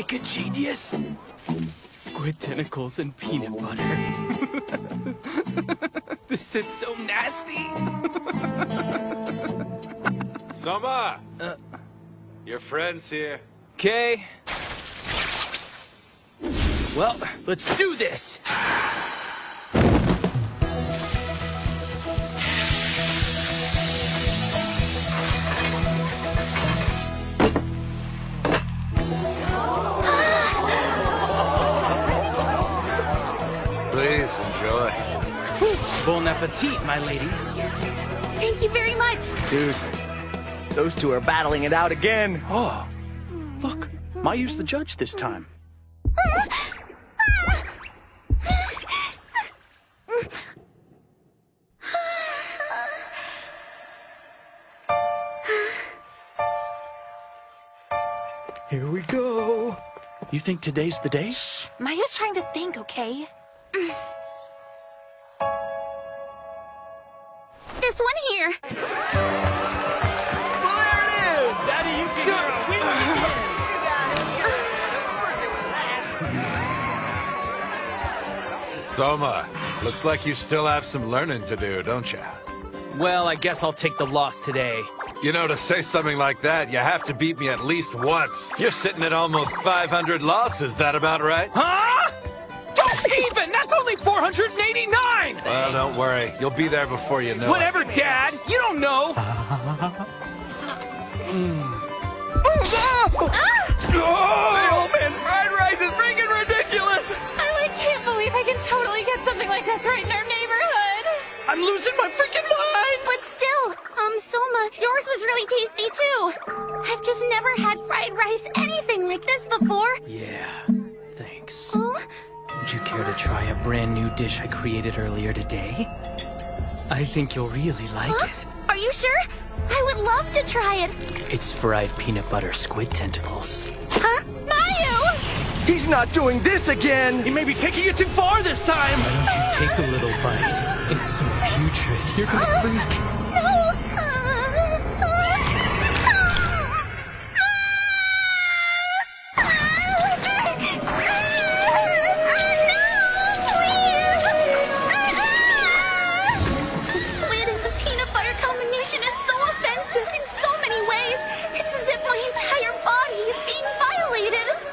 like a genius? Squid tentacles and peanut butter. this is so nasty. Soma! Uh. Your friend's here. Okay. Well, let's do this. Please enjoy. Bon appetit, my lady. Thank you very much. Dude, those two are battling it out again. Oh, look, Mayu's the judge this time. Here we go. You think today's the day? Shh. Mayu's trying to think, okay? This one here. Daddy, you can hear a Soma, looks like you still have some learning to do, don't you? Well, I guess I'll take the loss today. You know, to say something like that, you have to beat me at least once. You're sitting at almost 500 losses, that about right? Huh? Don't even! That's only 489! Well, don't worry. You'll be there before you know Whatever, it. Dad! You don't know! Oh, man, fried rice is freaking ridiculous. I like can't believe I can totally get something like this right in our neighborhood. I'm losing my freaking mind! But still, um, Soma, yours was really tasty too. I've just never had fried rice anything like this before. Yeah, try a brand new dish I created earlier today? I think you'll really like huh? it. Are you sure? I would love to try it. It's fried peanut butter squid tentacles. Huh? Mayu! He's not doing this again. He may be taking it too far this time! Why don't you take a little bite? It's so putrid. You're gonna freak. No!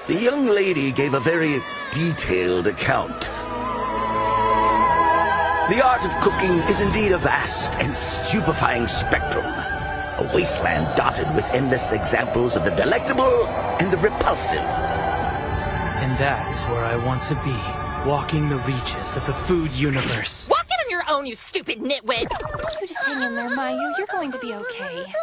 The young lady gave a very detailed account. The art of cooking is indeed a vast and stupefying spectrum. A wasteland dotted with endless examples of the delectable and the repulsive. And that is where I want to be, walking the reaches of the food universe. Walk it on your own, you stupid nitwit! You just hang in there, Mayu. You're going to be okay.